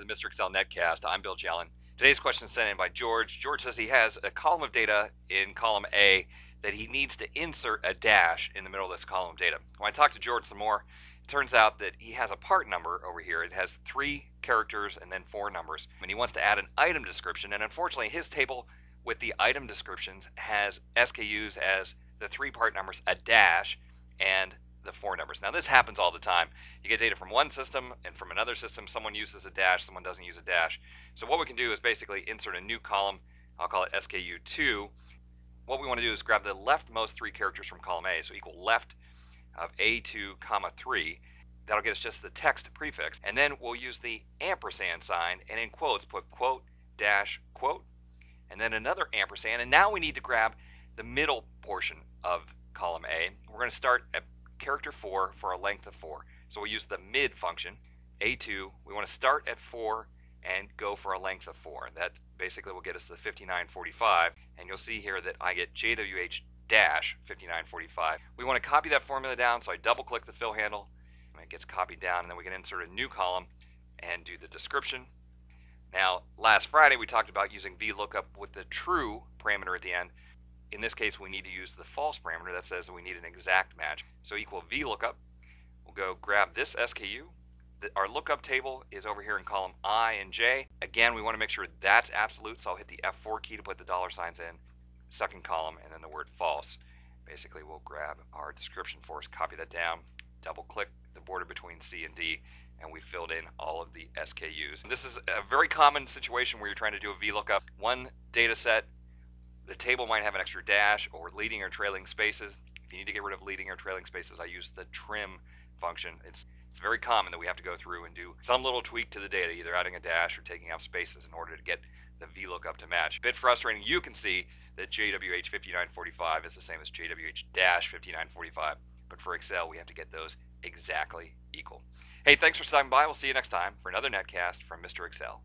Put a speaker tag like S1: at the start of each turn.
S1: the Mr. Excel Netcast. I'm Bill Jelen. Today's question is sent in by George. George says he has a column of data in column A that he needs to insert a dash in the middle of this column of data. When I talked to George some more, it turns out that he has a part number over here. It has three characters and then four numbers. And he wants to add an item description. And unfortunately, his table with the item descriptions has SKUs as the three part numbers, a dash, and the four numbers. Now, this happens all the time. You get data from one system, and from another system, someone uses a dash, someone doesn't use a dash. So, what we can do is basically insert a new column. I'll call it SKU2. What we want to do is grab the leftmost three characters from column A, so equal left of A2, comma 3. That'll get us just the text prefix. And then we'll use the ampersand sign, and in quotes, put quote, dash, quote, and then another ampersand. And now we need to grab the middle portion of column A. We're going to start at character 4 for a length of 4. So we'll use the mid function, A2. We want to start at 4 and go for a length of 4. That basically will get us to 5945. And you'll see here that I get JWH dash 5945. We want to copy that formula down, so I double click the fill handle. And it gets copied down, and then we can insert a new column and do the description. Now, last Friday we talked about using VLOOKUP with the true parameter at the end. In this case, we need to use the false parameter that says that we need an exact match. So equal VLOOKUP. We'll go grab this SKU. Our lookup table is over here in column I and J. Again, we want to make sure that's absolute, so I'll hit the F4 key to put the dollar signs in. Second column, and then the word false. Basically, we'll grab our description for us, copy that down, double click the border between C and D, and we filled in all of the SKUs. This is a very common situation where you're trying to do a VLOOKUP. One data set the table might have an extra dash or leading or trailing spaces. If you need to get rid of leading or trailing spaces, I use the trim function. It's it's very common that we have to go through and do some little tweak to the data, either adding a dash or taking out spaces in order to get the VLOOKUP to match. A bit frustrating. You can see that JWH5945 is the same as JWH-5945, but for Excel we have to get those exactly equal. Hey, thanks for stopping by. We'll see you next time for another netcast from Mr. Excel.